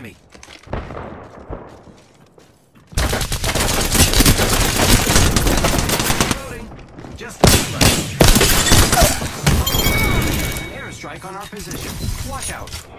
enemy. Just airstrike on our position. Watch out.